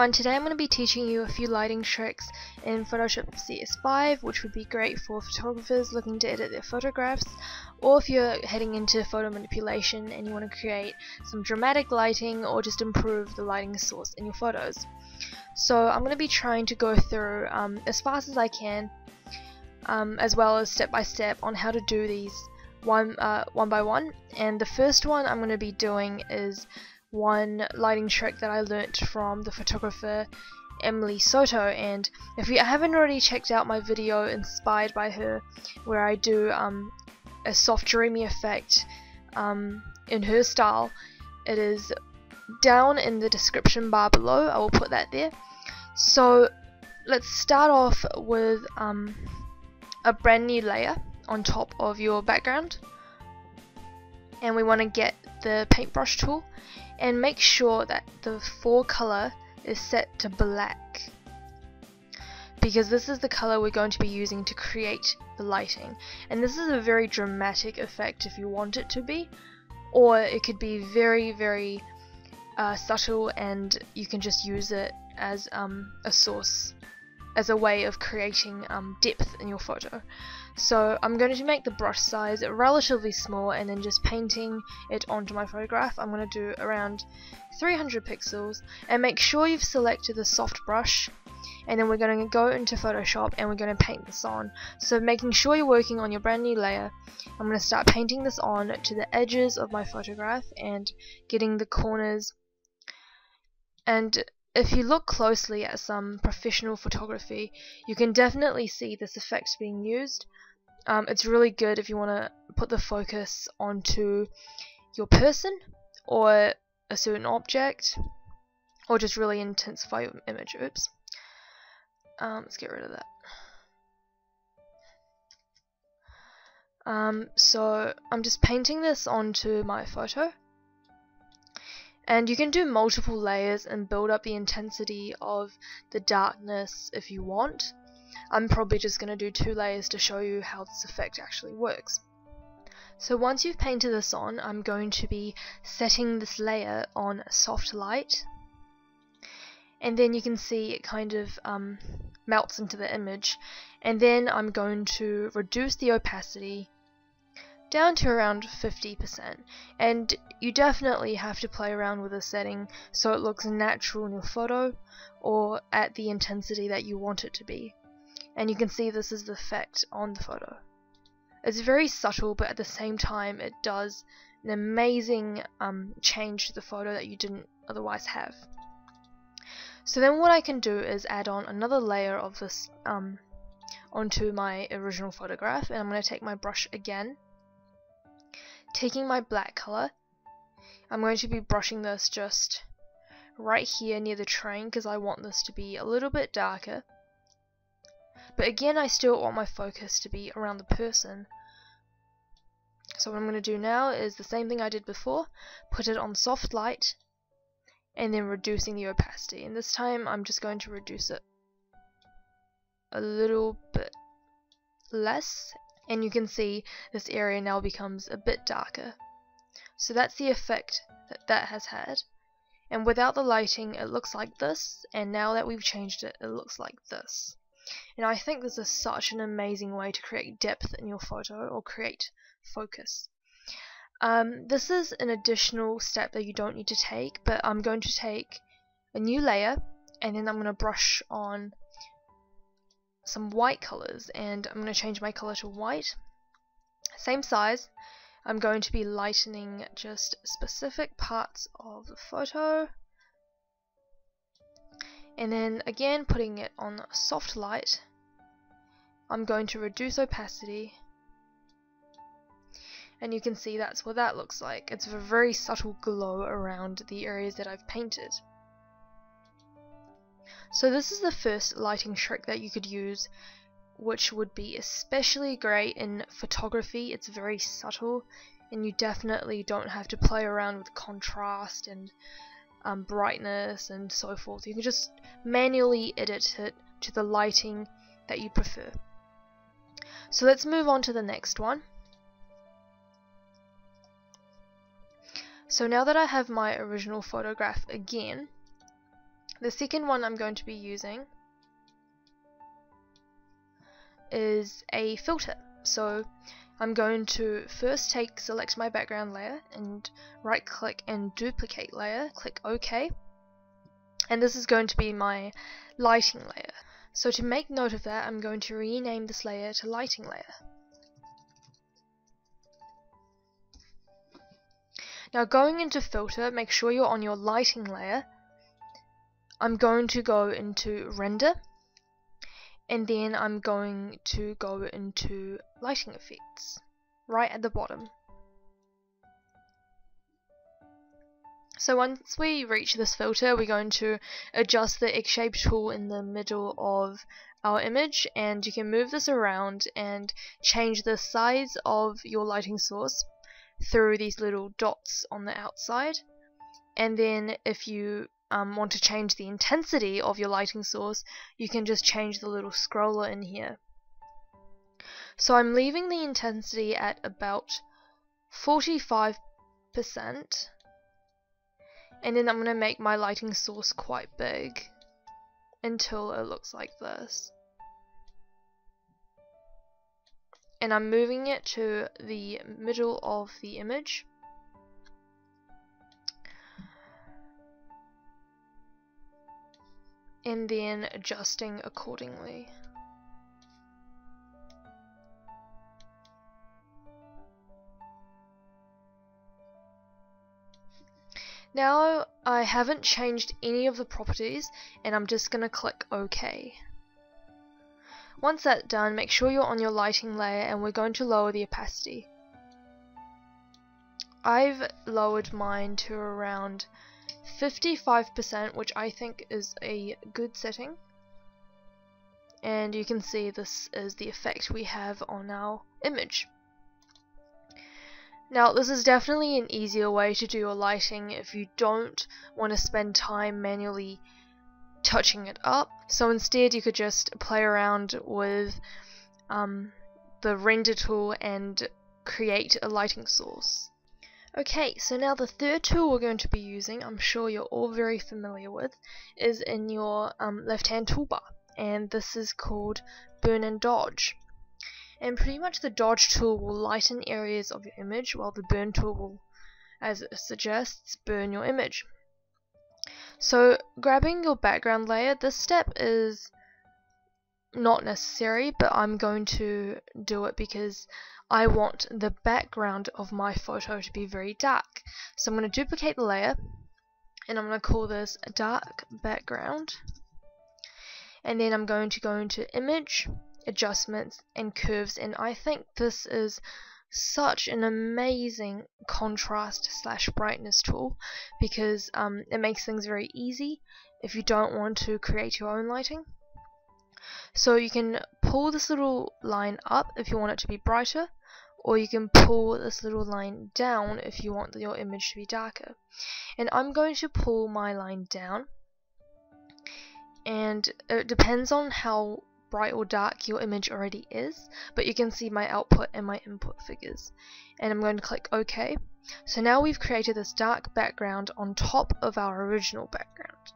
Everyone, today I'm going to be teaching you a few lighting tricks in Photoshop CS5 which would be great for photographers looking to edit their photographs or if you're heading into photo manipulation and you want to create some dramatic lighting or just improve the lighting source in your photos. So I'm going to be trying to go through um, as fast as I can um, as well as step by step on how to do these one, uh, one by one and the first one I'm going to be doing is one lighting trick that I learnt from the photographer Emily Soto and if you haven't already checked out my video inspired by her where I do um, a soft dreamy effect um, in her style it is down in the description bar below. I will put that there. So let's start off with um, a brand new layer on top of your background. And we want to get the paintbrush tool and make sure that the fore color is set to black. Because this is the color we're going to be using to create the lighting. And this is a very dramatic effect if you want it to be. Or it could be very very uh, subtle and you can just use it as um, a source as a way of creating um, depth in your photo. So I'm going to make the brush size relatively small and then just painting it onto my photograph. I'm going to do around 300 pixels and make sure you've selected the soft brush and then we're going to go into Photoshop and we're going to paint this on. So making sure you're working on your brand new layer, I'm going to start painting this on to the edges of my photograph and getting the corners and if you look closely at some professional photography, you can definitely see this effect being used. Um, it's really good if you want to put the focus onto your person or a certain object or just really intensify your image. Oops. Um, let's get rid of that. Um, so I'm just painting this onto my photo and you can do multiple layers and build up the intensity of the darkness if you want. I'm probably just going to do two layers to show you how this effect actually works. So once you've painted this on, I'm going to be setting this layer on soft light. And then you can see it kind of um, melts into the image. And then I'm going to reduce the opacity down to around 50% and you definitely have to play around with the setting so it looks natural in your photo or at the intensity that you want it to be and you can see this is the effect on the photo. It's very subtle but at the same time it does an amazing um, change to the photo that you didn't otherwise have. So then what I can do is add on another layer of this um, onto my original photograph and I'm going to take my brush again. Taking my black color, I'm going to be brushing this just right here near the train because I want this to be a little bit darker. But again, I still want my focus to be around the person. So what I'm going to do now is the same thing I did before, put it on soft light, and then reducing the opacity. And this time I'm just going to reduce it a little bit less and you can see this area now becomes a bit darker. So that's the effect that that has had. And without the lighting it looks like this, and now that we've changed it, it looks like this. And I think this is such an amazing way to create depth in your photo or create focus. Um, this is an additional step that you don't need to take, but I'm going to take a new layer and then I'm going to brush on some white colors and I'm going to change my color to white. Same size. I'm going to be lightening just specific parts of the photo. And then again putting it on soft light. I'm going to reduce opacity. And you can see that's what that looks like. It's a very subtle glow around the areas that I've painted. So this is the first lighting trick that you could use which would be especially great in photography. It's very subtle and you definitely don't have to play around with contrast and um, brightness and so forth. You can just manually edit it to the lighting that you prefer. So let's move on to the next one. So now that I have my original photograph again, The second one I'm going to be using is a filter. So I'm going to first take select my background layer and right click and duplicate layer, click OK. And this is going to be my lighting layer. So to make note of that, I'm going to rename this layer to lighting layer. Now going into filter, make sure you're on your lighting layer. I'm going to go into render and then I'm going to go into lighting effects right at the bottom. So once we reach this filter, we're going to adjust the X-shape tool in the middle of our image and you can move this around and change the size of your lighting source through these little dots on the outside. And then if you um, want to change the intensity of your lighting source, you can just change the little scroller in here. So I'm leaving the intensity at about 45% and then I'm going to make my lighting source quite big until it looks like this. And I'm moving it to the middle of the image and then adjusting accordingly. Now I haven't changed any of the properties and I'm just going to click OK. Once that's done, make sure you're on your lighting layer and we're going to lower the opacity. I've lowered mine to around 55% which I think is a good setting and you can see this is the effect we have on our image. Now this is definitely an easier way to do your lighting if you don't want to spend time manually touching it up so instead you could just play around with um, the render tool and create a lighting source. Okay, so now the third tool we're going to be using, I'm sure you're all very familiar with, is in your um, left-hand toolbar, and this is called Burn and Dodge. And pretty much the Dodge tool will lighten areas of your image, while the Burn tool will, as it suggests, burn your image. So grabbing your background layer, this step is not necessary, but I'm going to do it because I want the background of my photo to be very dark. So I'm going to duplicate the layer and I'm going to call this a dark background. And then I'm going to go into image, adjustments and curves and I think this is such an amazing contrast slash brightness tool because um, it makes things very easy if you don't want to create your own lighting. So you can pull this little line up if you want it to be brighter or you can pull this little line down if you want your image to be darker. And I'm going to pull my line down. And it depends on how bright or dark your image already is but you can see my output and my input figures. And I'm going to click OK. So now we've created this dark background on top of our original background.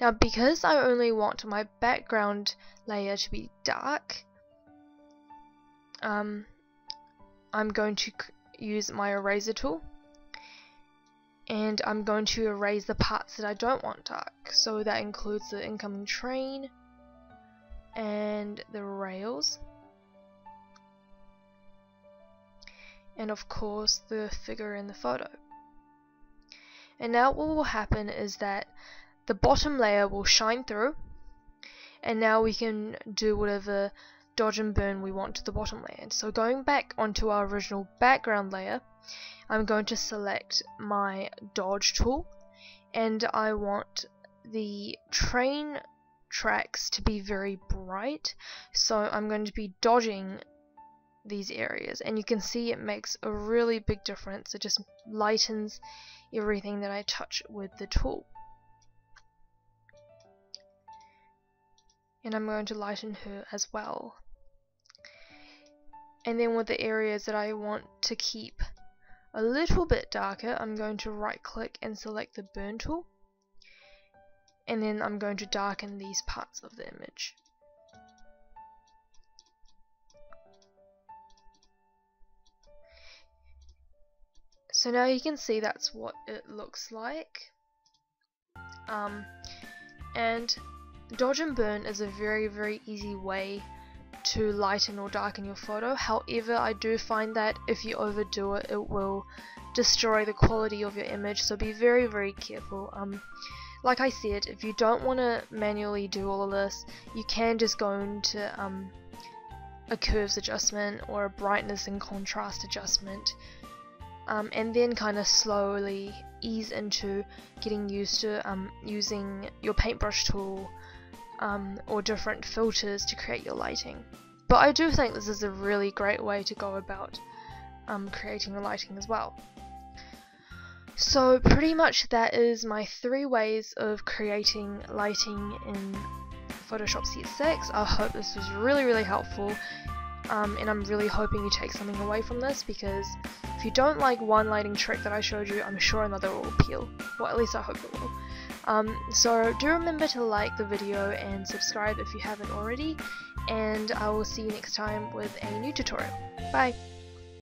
Now because I only want my background layer to be dark um, I'm going to use my eraser tool. And I'm going to erase the parts that I don't want dark. So that includes the incoming train and the rails. And of course the figure in the photo. And now what will happen is that the bottom layer will shine through. And now we can do whatever dodge and burn we want to the bottom layer. So going back onto our original background layer, I'm going to select my dodge tool and I want the train tracks to be very bright. So I'm going to be dodging these areas and you can see it makes a really big difference. It just lightens everything that I touch with the tool. And I'm going to lighten her as well and then with the areas that I want to keep a little bit darker I'm going to right click and select the burn tool and then I'm going to darken these parts of the image. So now you can see that's what it looks like. Um, and dodge and burn is a very very easy way to lighten or darken your photo. However, I do find that if you overdo it, it will destroy the quality of your image. So be very, very careful. Um, like I said, if you don't want to manually do all of this, you can just go into um, a curves adjustment or a brightness and contrast adjustment. Um, and then kind of slowly ease into getting used to um, using your paintbrush tool um, or different filters to create your lighting. But I do think this is a really great way to go about um, creating your lighting as well. So pretty much that is my three ways of creating lighting in Photoshop CS6. I hope this was really really helpful um, and I'm really hoping you take something away from this because if you don't like one lighting trick that I showed you, I'm sure another will appeal. Well, at least I hope it will. Um, so do remember to like the video and subscribe if you haven't already, and I will see you next time with a new tutorial. Bye!